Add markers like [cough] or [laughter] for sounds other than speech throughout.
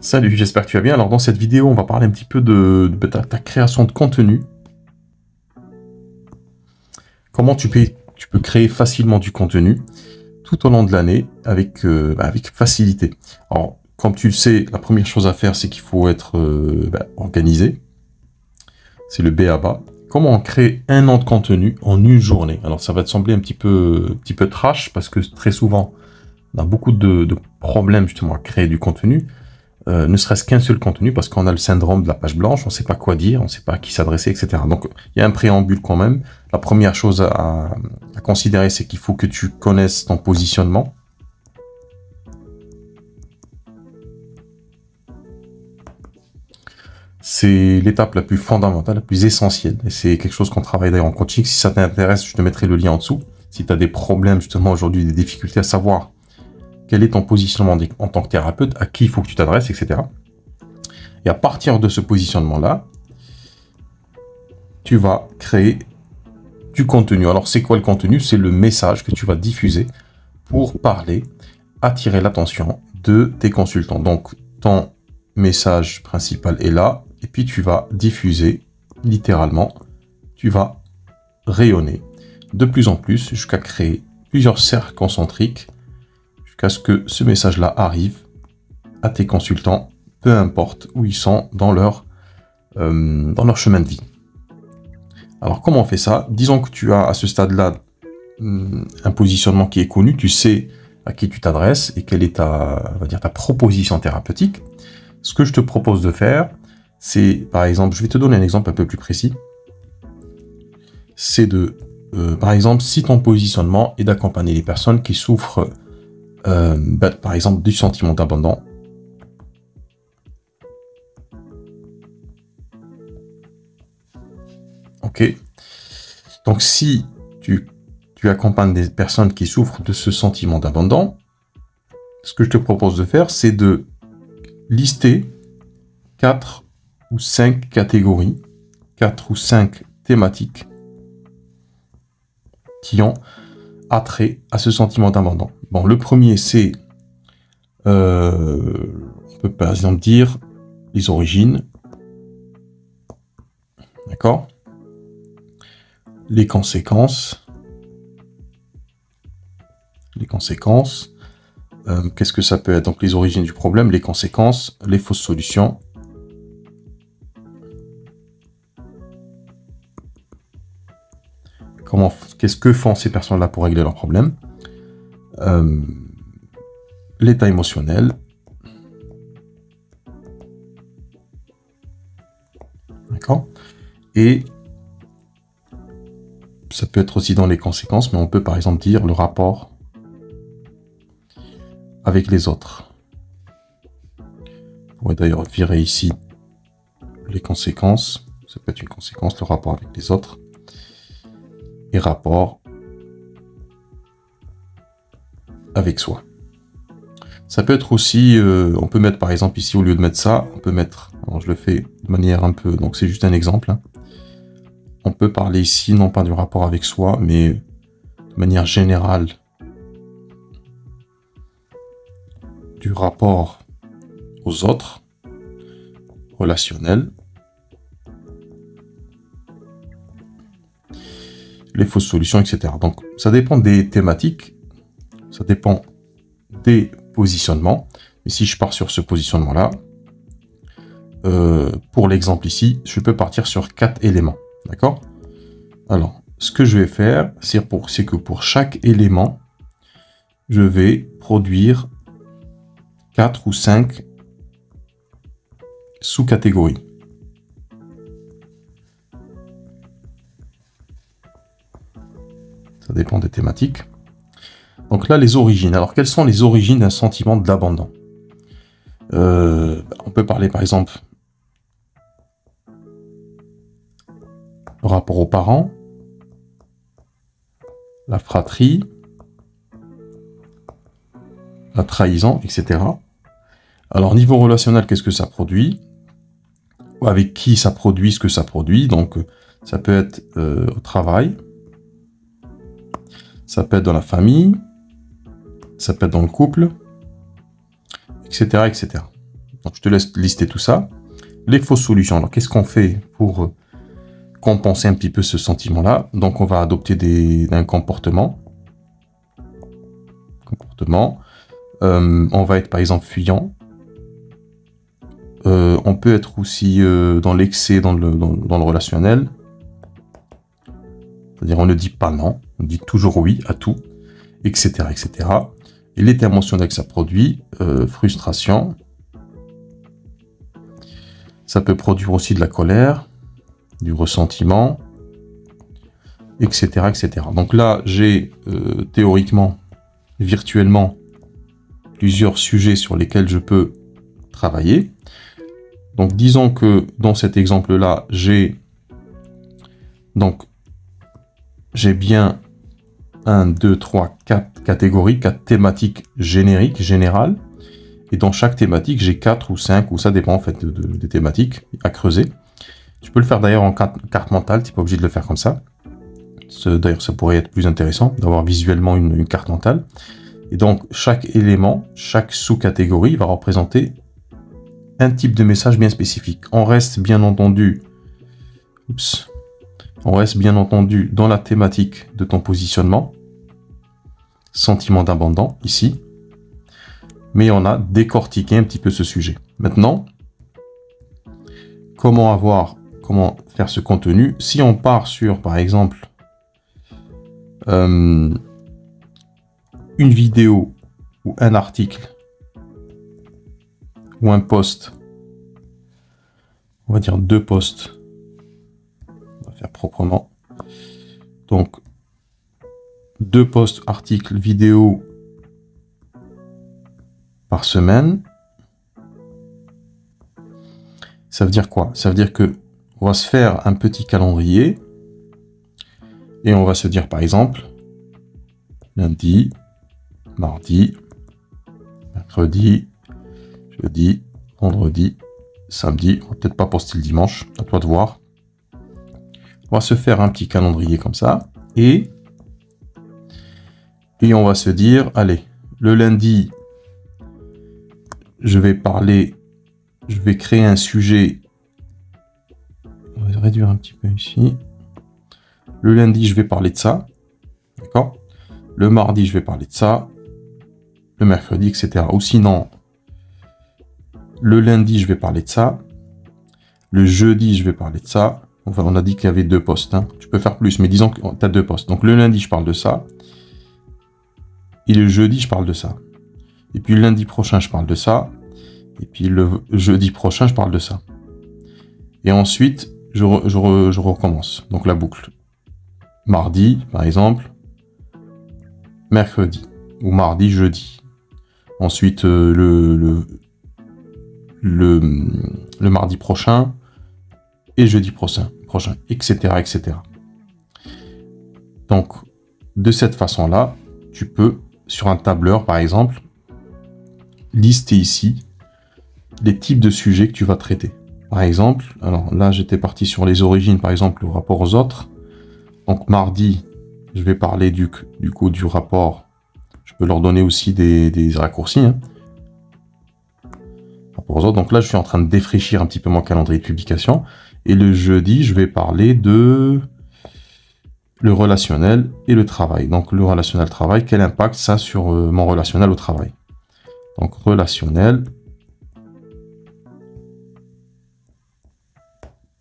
Salut, j'espère que tu vas bien. Alors dans cette vidéo, on va parler un petit peu de, ta, création de contenu. Comment tu peux, créer facilement du contenu tout au long de l'année avec, euh, bah, avec facilité. Alors, comme tu le sais, la première chose à faire, c'est qu'il faut être euh, bah, organisé. C'est le B à bas. Comment créer un an de contenu en une journée? Alors ça va te sembler un petit peu, trash parce que très souvent, on a beaucoup de problèmes justement à créer du contenu. Euh, ne serait-ce qu'un seul contenu, parce qu'on a le syndrome de la page blanche, on ne sait pas quoi dire, on ne sait pas à qui s'adresser, etc. Donc il y a un préambule quand même. La première chose à, à considérer, c'est qu'il faut que tu connaisses ton positionnement. C'est l'étape la plus fondamentale, la plus essentielle. Et c'est quelque chose qu'on travaille d'ailleurs en coaching. Si ça t'intéresse, je te mettrai le lien en dessous. Si tu as des problèmes justement aujourd'hui, des difficultés à savoir quel est ton positionnement en tant que thérapeute, à qui il faut que tu t'adresses, etc. Et à partir de ce positionnement-là, tu vas créer du contenu. Alors c'est quoi le contenu? C'est le message que tu vas diffuser pour parler, attirer l'attention de tes consultants. Donc ton message principal est là, et puis tu vas diffuser littéralement, tu vas rayonner de plus en plus jusqu'à créer plusieurs cercles concentriques jusqu'à ce que ce message-là arrive à tes consultants, peu importe où ils sont dans leur, euh, chemin de vie. Alors comment on fait ça? Disons que tu as à ce stade-là hum, un positionnement qui est connu, tu sais à qui tu t'adresses et quelle est ta, va dire, ta proposition thérapeutique. Ce que je te propose de faire, c'est, par exemple, je vais te donner un exemple un peu plus précis. C'est de, euh, par exemple, si ton positionnement est d'accompagner les personnes qui souffrent euh, bah, par exemple, du sentiment d'abandon. Ok. Donc, si tu, tu accompagnes des personnes qui souffrent de ce sentiment d'abandon, ce que je te propose de faire, c'est de lister quatre ou cinq catégories, quatre ou cinq thématiques qui ont à ce sentiment d'abandon. Bon, le premier, c'est, euh, on peut par exemple dire les origines, d'accord? Les conséquences, les conséquences, euh, qu'est-ce que ça peut être? Donc les origines du problème, les conséquences, les fausses solutions, qu'est-ce que font ces personnes-là pour régler leurs problèmes euh, l'état émotionnel. D'accord Et ça peut être aussi dans les conséquences, mais on peut par exemple dire le rapport avec les autres. On pourrait d'ailleurs virer ici les conséquences. Ça peut être une conséquence, le rapport avec les autres. Et rapport avec soi. Ça peut être aussi, euh, on peut mettre par exemple ici, au lieu de mettre ça, on peut mettre, alors je le fais de manière un peu, donc c'est juste un exemple. Hein. On peut parler ici, non pas du rapport avec soi, mais de manière générale, du rapport aux autres, relationnel, les fausses solutions, etc. Donc ça dépend des thématiques ça dépend des positionnements. Mais si je pars sur ce positionnement-là, euh, pour l'exemple ici, je peux partir sur quatre éléments. D'accord? Alors, ce que je vais faire, c'est que pour chaque élément, je vais produire quatre ou cinq sous-catégories. Ça dépend des thématiques. Donc là, les origines. Alors, quelles sont les origines d'un sentiment d'abandon? Euh, On peut parler, par exemple, rapport aux parents, la fratrie, la trahison, etc. Alors, niveau relationnel, qu'est-ce que ça produit? Avec qui ça produit ce que ça produit? Donc, ça peut être euh, au travail, ça peut être dans la famille, ça peut être dans le couple, etc., etc. Donc, je te laisse lister tout ça. Les fausses solutions. Alors, qu'est-ce qu'on fait pour euh, compenser un petit peu ce sentiment-là? Donc, on va adopter un comportement. Comportement. Euh, on va être, par exemple, fuyant. Euh, on peut être aussi dans l'excès dans le, dans le relationnel. C'est-à-dire, on ne dit pas non, on dit toujours oui à tout, etc., etc. Et émotionnel que ça produit, frustration, ça peut produire aussi de la colère, du ressentiment, etc. etc. Donc là, j'ai euh, théoriquement, virtuellement, plusieurs sujets sur lesquels je peux travailler. Donc disons que dans cet exemple-là, j'ai donc j'ai bien 1, 2, 3, 4 catégories, 4 thématiques génériques, générales. Et dans chaque thématique, j'ai 4 ou 5, ou ça dépend en fait des thématiques à creuser. Tu peux le faire d'ailleurs en carte, mentale, tu n'es pas obligé de le faire comme ça. D'ailleurs, ça pourrait être plus intéressant d'avoir visuellement une, carte mentale. Et donc, chaque élément, chaque sous-catégorie va représenter un type de message bien spécifique. On reste bien entendu... Oups. On reste bien entendu dans la thématique de ton positionnement. Sentiment d'abandon, ici mais on a décortiqué un petit peu ce sujet. Maintenant, comment avoir, comment faire ce contenu? Si on part sur, par exemple, euh, une vidéo ou un article ou un post, on va dire deux posts, proprement. Donc, deux posts, articles, vidéo par semaine. Ça veut dire quoi? Ça veut dire que on va se faire un petit calendrier et on va se dire par exemple lundi, mardi, mercredi, jeudi, vendredi, samedi. Peut-être pas poster le dimanche, à toi de voir. On va se faire un petit calendrier comme ça et et on va se dire allez, le lundi, je vais parler, je vais créer un sujet. On va réduire un petit peu ici. Le lundi, je vais parler de ça. D'accord? Le mardi, je vais parler de ça. Le mercredi, etc. Ou sinon, le lundi, je vais parler de ça. Le jeudi, je vais parler de ça. On a dit qu'il y avait deux postes. Hein. Tu peux faire plus, mais disons que tu as deux postes. Donc le lundi, je parle de ça. Et le jeudi, je parle de ça. Et puis lundi prochain, je parle de ça. Et puis le jeudi prochain, je parle de ça. Et ensuite, je, recommence. Donc la boucle. Mardi, par exemple. Mercredi. Ou mardi, jeudi. Ensuite, euh, le, le, le, le, mardi prochain. Jeudi prochain. prochain etc. etc. Donc, de cette façon-là, tu peux, sur un tableur par exemple, lister ici les types de sujets que tu vas traiter. Par exemple, alors là j'étais parti sur les origines, par exemple, le rapport aux autres. Donc mardi, je vais parler du, du coup du rapport. Je peux leur donner aussi des, raccourcis. Hein. Rapport autres. Donc là, je suis en train de défraîchir un petit peu mon calendrier de publication. Et le jeudi, je vais parler de le relationnel et le travail. Donc le relationnel travail, quel impact ça sur euh, mon relationnel au travail? Donc relationnel,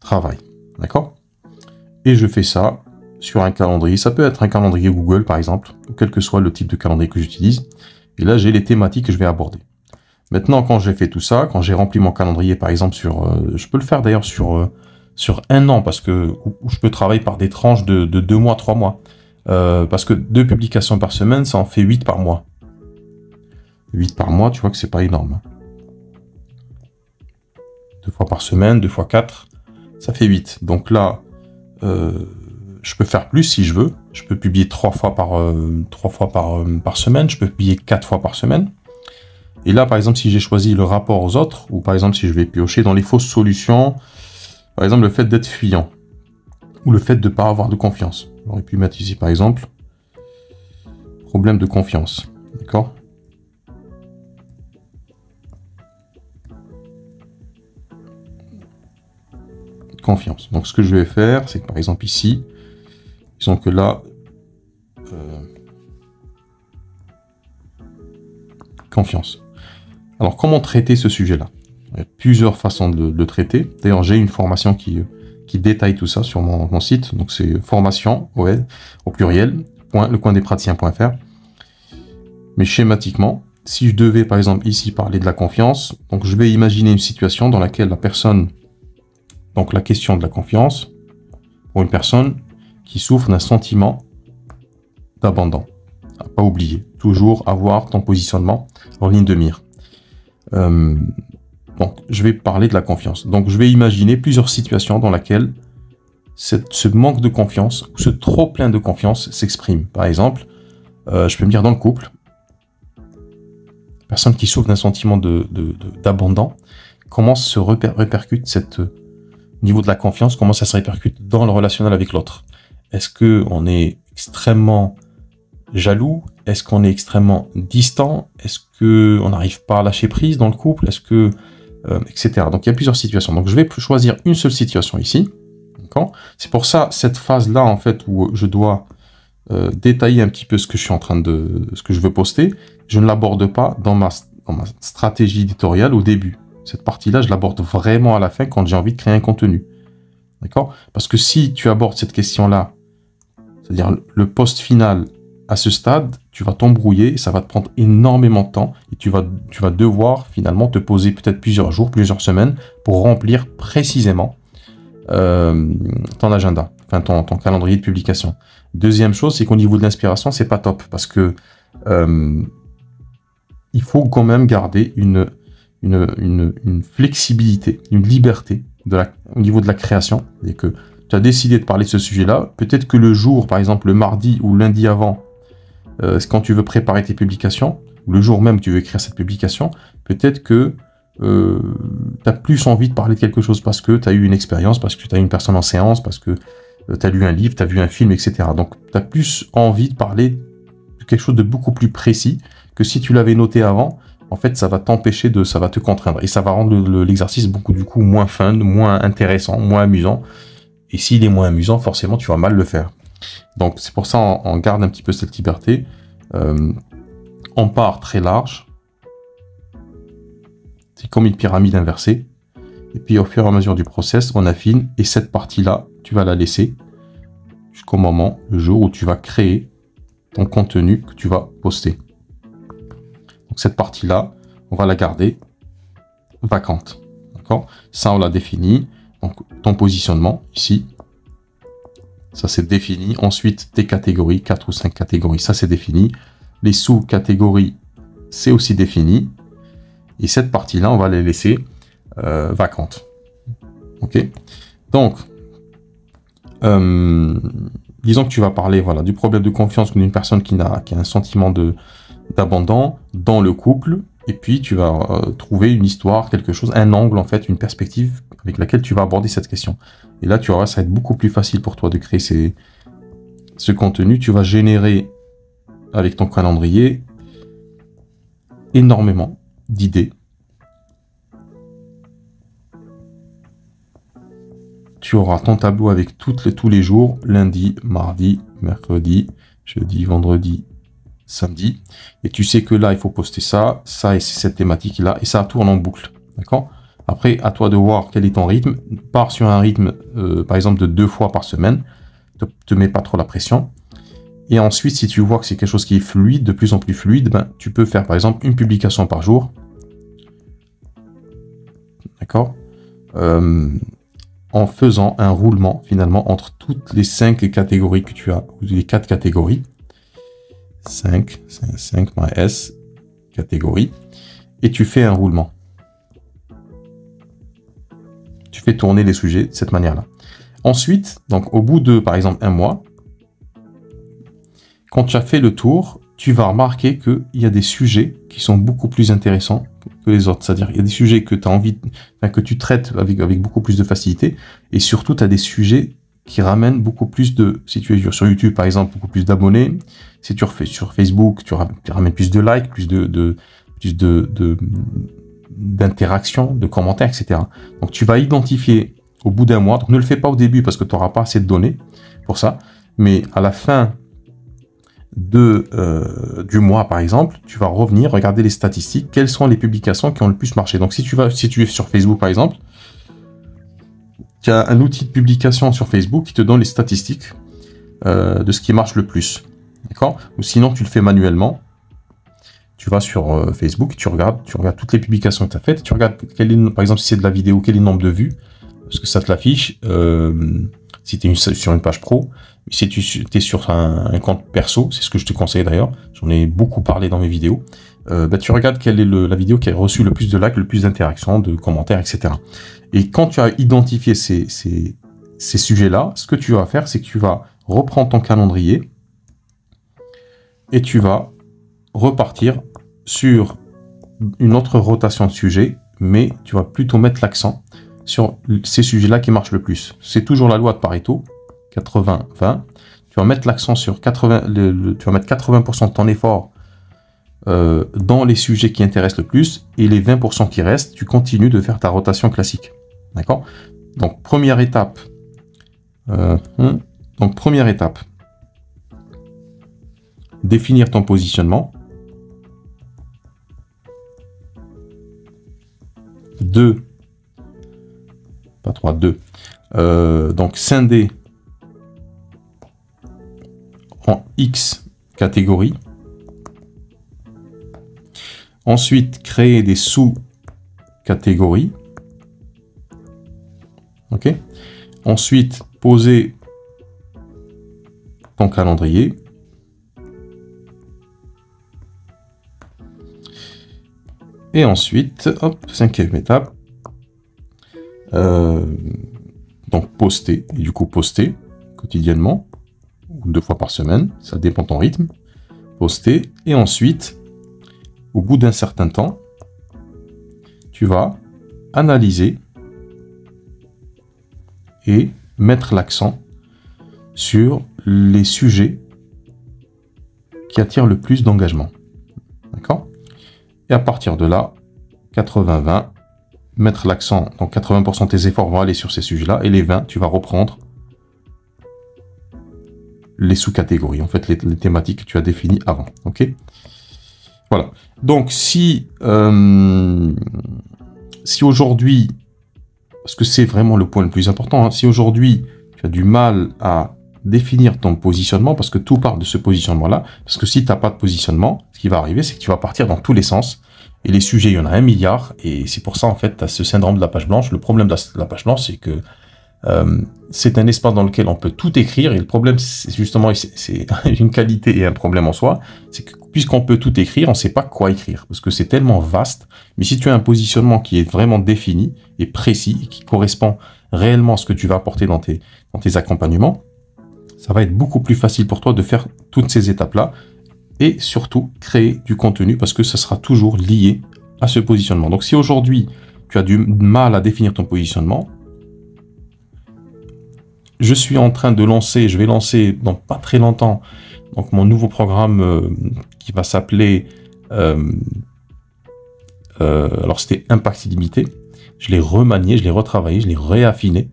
travail. D'accord? Et je fais ça sur un calendrier. Ça peut être un calendrier Google, par exemple, ou quel que soit le type de calendrier que j'utilise. Et là, j'ai les thématiques que je vais aborder. Maintenant, quand j'ai fait tout ça, quand j'ai rempli mon calendrier, par exemple, sur... Euh, je peux le faire d'ailleurs sur, euh, sur un an, parce que je peux travailler par des tranches de, deux mois, trois mois. Euh, parce que deux publications par semaine, ça en fait huit par mois. 8 par mois, tu vois que c'est pas énorme. Deux fois par semaine, deux fois 4, ça fait 8. Donc là, euh, je peux faire plus si je veux. Je peux publier trois fois par, euh, fois par, par semaine. Je peux publier quatre fois par semaine. Et là, par exemple, si j'ai choisi le rapport aux autres, ou par exemple, si je vais piocher dans les fausses solutions, par exemple, le fait d'être fuyant ou le fait de ne pas avoir de confiance. J'aurais pu mettre ici, par exemple, problème de confiance. D'accord Confiance. Donc, ce que je vais faire, c'est que, par exemple, ici, disons que là, euh, confiance. Alors, comment traiter ce sujet-là? Il y a plusieurs façons de, le traiter. D'ailleurs, j'ai une formation qui, qui détaille tout ça sur mon, site. Donc, c'est formation au, au pluriel, point, lecoindespraticiens.fr. Mais schématiquement, si je devais par exemple ici parler de la confiance, donc je vais imaginer une situation dans laquelle la personne, donc la question de la confiance, pour une personne qui souffre d'un sentiment d'abandon. À pas oublier, toujours avoir ton positionnement en ligne de mire. Euh, donc, je vais parler de la confiance. Donc, je vais imaginer plusieurs situations dans lesquelles ce manque de confiance ou ce trop plein de confiance s'exprime. Par exemple, euh, je peux me dire dans le couple, personne qui souffre d'un sentiment d'abandon, comment se répercute cette euh, niveau de la confiance, comment ça se répercute dans le relationnel avec l'autre? Est-ce que on est extrêmement jaloux? Est-ce qu'on est extrêmement distant? Est-ce que on n'arrive pas à lâcher prise dans le couple? Est-ce que euh, etc. Donc il y a plusieurs situations. Donc je vais choisir une seule situation ici. C'est pour ça cette phase là en fait où je dois euh, détailler un petit peu ce que je suis en train de ce que je veux poster je ne l'aborde pas dans ma, ma stratégie éditoriale au début. Cette partie-là, je l'aborde vraiment à la fin quand j'ai envie de créer un contenu. D'accord? Parce que si tu abordes cette question-là, c'est-à-dire le post final à ce stade, tu vas t'embrouiller, ça va te prendre énormément de temps et tu vas, devoir finalement te poser peut-être plusieurs jours, plusieurs semaines pour remplir précisément euh, ton agenda, enfin ton, calendrier de publication. Deuxième chose, c'est qu'au niveau de l'inspiration, c'est pas top parce que euh, il faut quand même garder une, flexibilité, une liberté au niveau de la création. Et que tu as décidé de parler de ce sujet-là. Peut-être que le jour, par exemple le mardi ou lundi avant, euh, quand tu veux préparer tes publications, le jour même où tu veux écrire cette publication, peut-être que euh, tu as plus envie de parler de quelque chose parce que tu as eu une expérience, parce que tu as une personne en séance, parce que euh, tu as lu un livre, tu as vu un film, etc. Donc tu as plus envie de parler de quelque chose de beaucoup plus précis que si tu l'avais noté avant, en fait, ça va t'empêcher de, ça va te contraindre et ça va rendre l'exercice beaucoup du coup moins fun, moins intéressant, moins amusant. Et s'il est moins amusant, forcément, tu vas mal le faire. Donc c'est pour ça on, garde un petit peu cette liberté. Euh, on part très large. C'est comme une pyramide inversée. Et puis au fur et à mesure du process, on affine. Et cette partie-là, tu vas la laisser jusqu'au moment, le jour où tu vas créer ton contenu que tu vas poster cette partie-là, on va la garder vacante. D'accord? Ça, on l'a défini. Donc, ton positionnement, ici, ça c'est défini. Ensuite, tes catégories, 4 ou 5 catégories, ça c'est défini. Les sous-catégories, c'est aussi défini. Et cette partie-là, on va les laisser euh, vacantes. Ok? Donc, euh, disons que tu vas parler voilà, du problème de confiance d'une personne qui, a, qui a un sentiment d'abandon dans le couple, et puis tu vas euh, trouver une histoire, quelque chose, un angle en fait, une perspective avec laquelle tu vas aborder cette question. Et là, tu vois, ça va être beaucoup plus facile pour toi de créer ce contenu. Tu vas générer avec ton calendrier énormément d'idées. Tu auras ton tableau avec toutes tous les jours, lundi, mardi, mercredi, jeudi, vendredi, samedi. Et tu sais que là, il faut poster ça, ça et cette thématique-là. Et ça tourne en boucle. D'accord? Après, à toi de voir quel est ton rythme. Pars sur un rythme, euh, par exemple, de deux fois par semaine. Ne te, mets pas trop la pression. Et ensuite, si tu vois que c'est quelque chose qui est fluide, de plus en plus fluide, ben, tu peux faire par exemple une publication par jour. D'accord? Euh, En faisant un roulement finalement entre toutes les cinq catégories que tu as, ou les quatre catégories. 5, 5 moins S, catégorie, et tu fais un roulement. Tu fais tourner les sujets de cette manière-là. Ensuite, donc au bout de, par exemple, un mois, quand tu as fait le tour, tu vas remarquer qu'il y a des sujets qui sont beaucoup plus intéressants que les autres. C'est-à-dire, il y a des sujets que tu as envie, que tu traites avec, avec beaucoup plus de facilité, et surtout, tu as des sujets qui ramènent beaucoup plus de, si tu es sur YouTube par exemple, beaucoup plus d'abonnés. Si tu refais sur Facebook, tu ramènes plus de likes, plus de, de plus de, d'interactions, de, commentaires, etc. Donc tu vas identifier au bout d'un mois, donc ne le fais pas au début parce que tu n'auras pas assez de données pour ça, mais à la fin de, euh, du mois, par exemple, tu vas revenir, regarder les statistiques, quelles sont les publications qui ont le plus marché? Donc si tu, vas, si tu es sur Facebook, par exemple, tu as un outil de publication sur Facebook qui te donne les statistiques euh, de ce qui marche le plus. D'accord? Ou sinon, tu le fais manuellement. Tu vas sur euh, Facebook, tu regardes, tu regardes toutes les publications que tu as faites, tu regardes, quel est, par exemple, si c'est de la vidéo, quel est le nombre de vues, parce que ça te l'affiche. si tu es sur une page pro, si tu es sur un, compte perso, c'est ce que je te conseille d'ailleurs, j'en ai beaucoup parlé dans mes vidéos, euh, bah, tu regardes quelle est la vidéo qui a reçu le plus de likes, le plus d'interactions, de commentaires, etc. Et quand tu as identifié ces, ces sujets-là, ce que tu vas faire, c'est que tu vas reprendre ton calendrier et tu vas repartir sur une autre rotation de sujets, mais tu vas plutôt mettre l'accent sur ces sujets-là qui marchent le plus. C'est toujours la loi de Pareto, 80-20. Tu vas mettre l'accent sur 80, tu vas mettre 80% de ton effort euh, dans les sujets qui intéressent le plus et les 20% qui restent, tu continues de faire ta rotation classique. D'accord? Donc, première étape. Euh, donc, première étape. Définir ton positionnement. 2. Pas 3, 2. Euh, donc, scinder X catégories. Ensuite, créer des sous-catégories. OK Ensuite, poser ton calendrier. Et ensuite, hop, cinquième étape. Euh, donc poster, et du coup poster quotidiennement deux fois par semaine, ça dépend de ton rythme, poster, et ensuite, au bout d'un certain temps, tu vas analyser et mettre l'accent sur les sujets qui attirent le plus d'engagement. D'accord? Et à partir de là, 80-20, mettre l'accent, donc 80% de tes efforts vont aller sur ces sujets-là, et les 20, tu vas reprendre les sous-catégories, en fait, les, thématiques que tu as définies avant. OK? Voilà. Donc, si, euh, si aujourd'hui, parce que c'est vraiment le point le plus important, hein, si aujourd'hui, tu as du mal à définir ton positionnement, parce que tout part de ce positionnement-là, parce que si tu n'as pas de positionnement, ce qui va arriver, c'est que tu vas partir dans tous les sens, et les sujets, il y en a un milliard, et c'est pour ça, en fait, tu as ce syndrome de la page blanche. Le problème de la page blanche, c'est que euh, c'est un espace dans lequel on peut tout écrire et le problème c'est justement c'est [laughs] une qualité et un problème en soi c'est que puisqu'on peut tout écrire on ne sait pas quoi écrire parce que c'est tellement vaste. Mais si tu as un positionnement qui est vraiment défini et précis qui correspond réellement à ce que tu vas apporter dans tes, accompagnements ça va être beaucoup plus facile pour toi de faire toutes ces étapes là et surtout créer du contenu parce que ça sera toujours lié à ce positionnement. Donc si aujourd'hui tu as du mal à définir ton positionnement je suis en train de lancer, je vais lancer dans pas très longtemps, donc mon nouveau programme euh, qui va s'appeler, euh, euh, alors c'était Impact illimité. Je l'ai remanié, je l'ai retravaillé, je l'ai réaffiné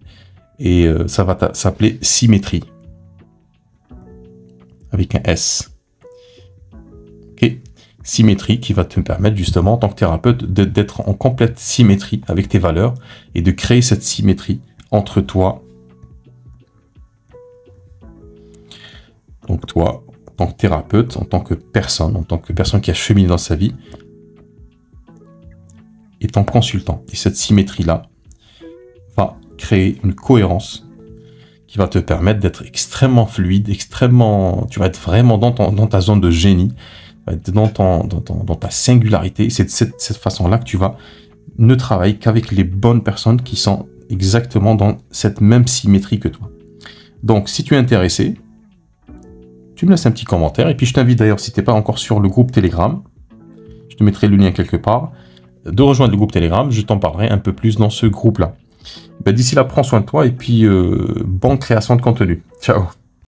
et ça va s'appeler Symétrie avec un S. Ok, symétrie qui va te permettre justement en tant que thérapeute d'être en complète symétrie avec tes valeurs et de créer cette symétrie entre toi Donc toi, tant que thérapeute, en tant que personne, en tant que personne qui a cheminé dans sa vie, étant consultant. Et cette symétrie-là va créer une cohérence qui va te permettre d'être extrêmement fluide, extrêmement... Tu vas être vraiment dans, ta zone de génie, dans, ta singularité. C'est de cette façon-là que tu vas ne travailler qu'avec les bonnes personnes qui sont exactement dans cette même symétrie que toi. Donc, si tu es intéressé, tu me laisses un petit commentaire. Et puis je t'invite d'ailleurs, si tu n'es pas encore sur le groupe Telegram, je te mettrai le lien quelque part, de rejoindre le groupe Telegram. Je t'en parlerai un peu plus dans ce groupe-là. Ben, d'ici là, prends soin de toi et puis euh, bonne création de contenu. Ciao